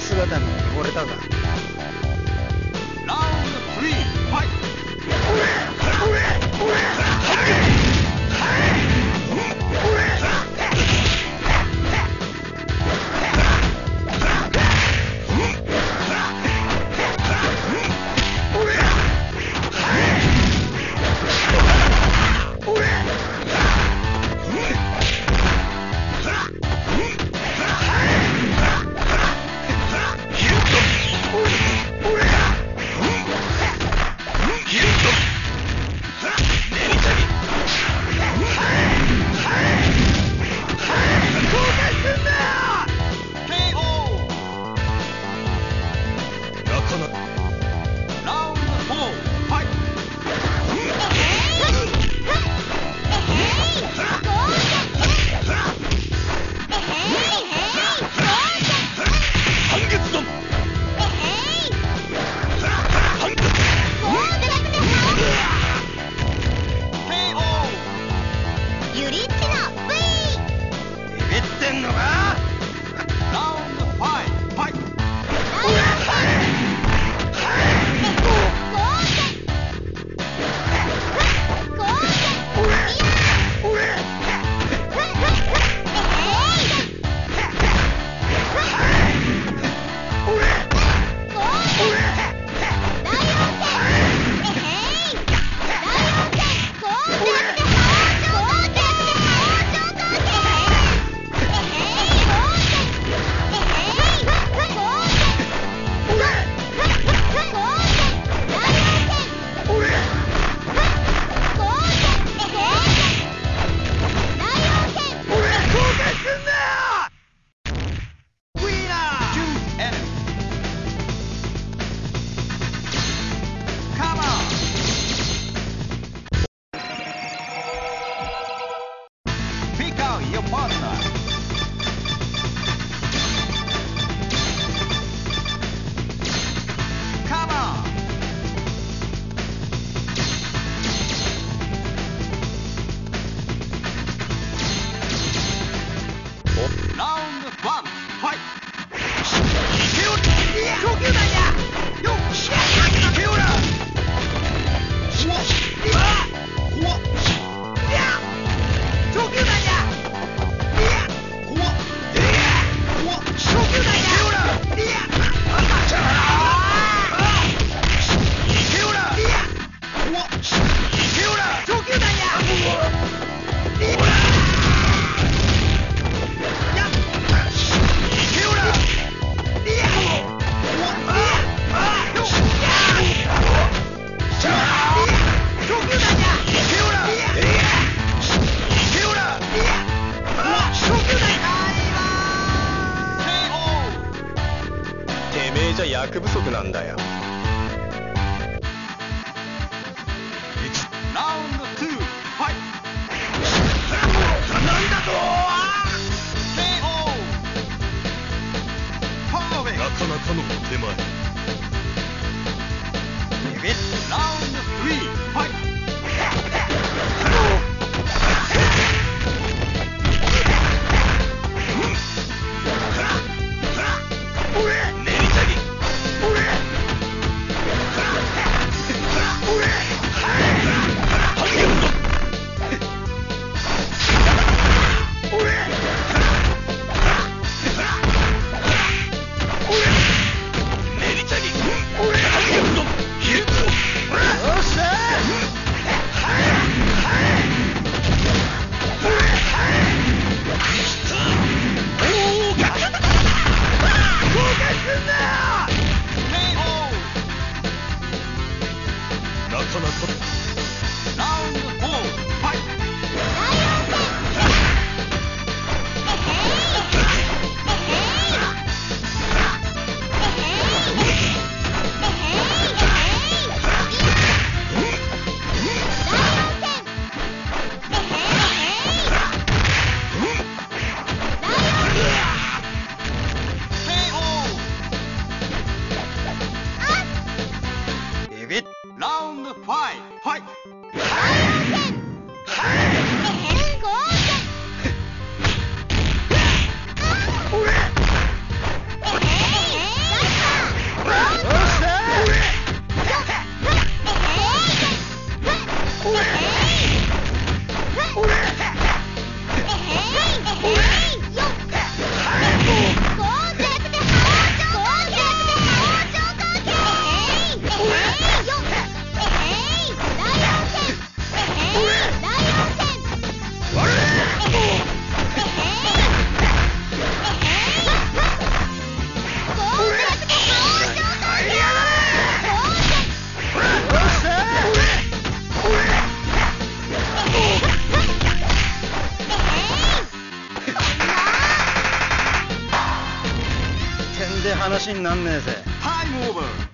姿に汚れたがラウンド3ファイト手不足なんだよ。ラウンド2ファイなんだと KO パーフェクなかなかの手前。トラウン話になんねえぜ。タイムオーバー